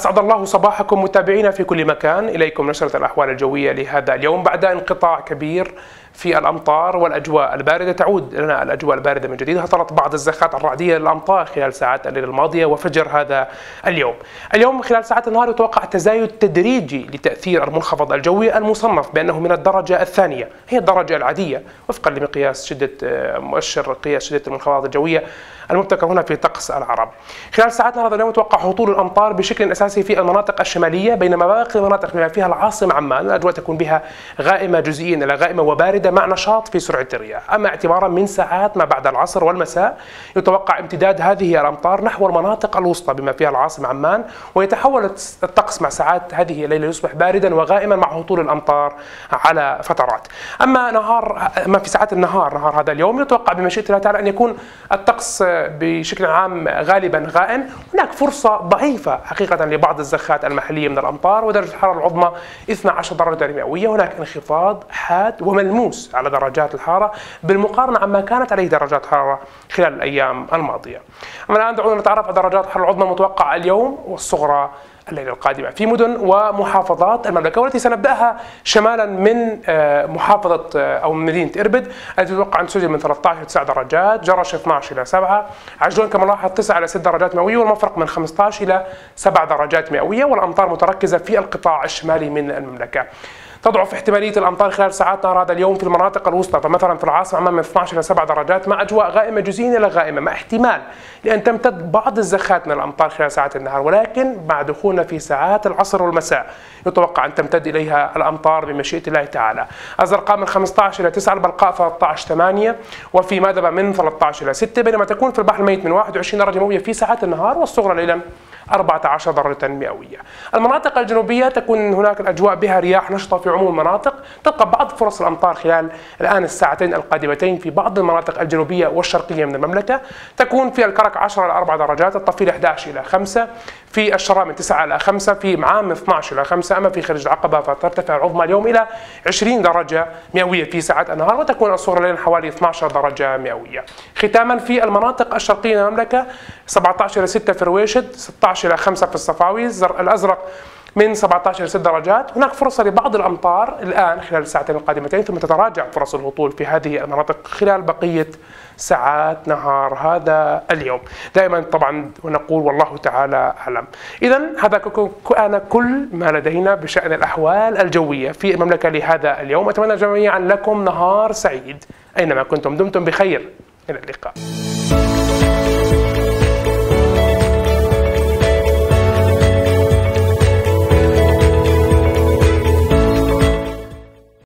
أسعد الله صباحكم متابعينا في كل مكان. إليكم نشرة الأحوال الجوية لهذا اليوم بعد انقطاع كبير في الأمطار والأجواء الباردة تعود لنا الأجواء الباردة من جديد. هطلت بعض الزخات الرعدية للأمطار خلال ساعات الليل الماضية وفجر هذا اليوم. اليوم خلال ساعات النهار يتوقع تزايد تدريجي لتأثير المنخفض الجوي المصنف بأنه من الدرجة الثانية. هي الدرجة العادية وفقا لمقياس شدة مؤشر قياس شدة المنخفضات الجوية المبتكر هنا في طقس العرب. خلال ساعات هذا اليوم يتوقع هطول الأمطار بشكل أساسي في المناطق الشمالية بينما باقي المناطق بما فيها العاصمة عمان. الأجواء تكون بها غائمة جزئيا إلى غائمة وباردة مع نشاط في سرعة الرياح. أما اعتبارا من ساعات ما بعد العصر والمساء يتوقع امتداد هذه الأمطار نحو المناطق الوسطى بما فيها العاصمة عمان ويتحول الطقس مع ساعات هذه الليلة يصبح باردا وغائما مع هطول الأمطار على فترات. أما نهار أما في ساعات النهار نهار هذا اليوم يتوقع بمشيئة الله تعالى أن يكون الطقس بشكل عام غالبا غائم هناك فرصة ضعيفة حقيقة لبعض الزخات المحلية من الأمطار ودرجة الحرارة العظمى 12 درجة مئوية. هناك انخفاض حاد وملموس. على درجات الحرارة بالمقارنة عما كانت عليه درجات الحرارة خلال الأيام الماضية. أما الآن دعونا نتعرف على درجات الحرارة العظمى المتوقعة اليوم والصغرى الليلة القادمة. في مدن ومحافظات المملكة والتي سنبدأها شمالا من محافظة أو من مدينة إربد التي تتوقع أن تسجل من 13 إلى 9 درجات جرش 12 إلى 7 عجلون كما نلاحظ 9 إلى 6 درجات مئوية والمفرق من 15 إلى 7 درجات مئوية والأمطار متركزة في القطاع الشمالي من المملكة. تضعف احتمالية الأمطار خلال ساعات نهار هذا اليوم في المناطق الوسطى فمثلا في العاصمة من 12 إلى 7 درجات مع أجواء غائمة جزئيا إلى غائمة مع احتمال لأن تمتد بعض الزخات من الأمطار خلال ساعات النهار ولكن مع دخولنا في ساعات العصر والمساء يتوقع أن تمتد إليها الأمطار بمشيئة الله تعالى. الزرقاء من 15 إلى 9 البلقاء 13 8 وفي مادبه من 13 إلى 6 بينما تكون في البحر الميت من 21 درجة مئوية في ساعات النهار والصغرى ليلا 14 درجة مئوية. المناطق الجنوبية تكون هناك الأجواء بها رياح نشطة في عموم المناطق. تبقى بعض فرص الأمطار خلال الآن الساعتين القادمتين في بعض المناطق الجنوبية والشرقية من المملكة. تكون في الكرك 10 إلى 4 درجات الطفيل 11 إلى 5 في الشرام من 9 إلى 5 في معام من 12 إلى 5 أما في خرج العقبة فترتفع العظمى اليوم إلى 20 درجة مئوية في ساعات النهار وتكون الصغرى ليلا حوالي 12 درجة مئوية. ختاما في المناطق الشرقية من المملكة 17 إلى 6 في رويشد 16 إلى 5 في الصفاوي الأزرق من 17 إلى 6 درجات. هناك فرصة لبعض الأمطار الآن خلال الساعتين القادمتين ثم تتراجع فرص الهطول في هذه المناطق خلال بقية ساعات نهار هذا اليوم. دائما طبعا ونقول والله تعالى أعلم. إذا هذا كأن كل ما لدينا بشأن الأحوال الجوية في المملكة لهذا اليوم. أتمنى جميعا لكم نهار سعيد أينما كنتم. دمتم بخير. إلى اللقاء.